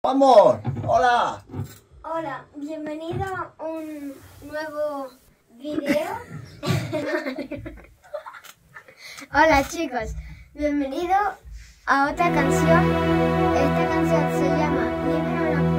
Vamos, hola. Hola, bienvenido a un nuevo video. hola chicos, bienvenido a otra canción. Esta canción se llama Libre